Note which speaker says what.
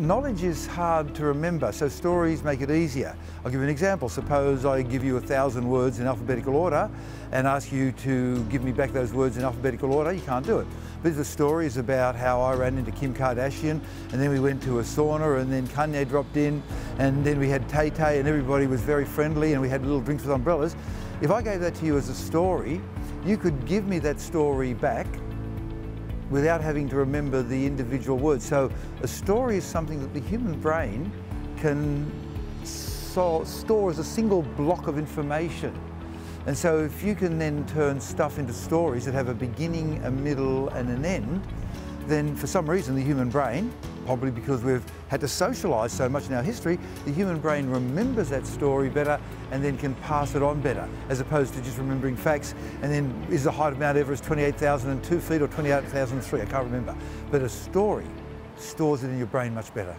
Speaker 1: knowledge is hard to remember, so stories make it easier. I'll give you an example. Suppose I give you a thousand words in alphabetical order and ask you to give me back those words in alphabetical order, you can't do it. But the story is about how I ran into Kim Kardashian and then we went to a sauna and then Kanye dropped in and then we had Tay Tay and everybody was very friendly and we had little drinks with umbrellas. If I gave that to you as a story, you could give me that story back without having to remember the individual words. So a story is something that the human brain can so store as a single block of information. And so if you can then turn stuff into stories that have a beginning, a middle and an end, then for some reason the human brain, probably because we've had to socialise so much in our history, the human brain remembers that story better and then can pass it on better, as opposed to just remembering facts and then is the height of Mount Everest 28,002 feet or 28,003, I can't remember. But a story stores it in your brain much better.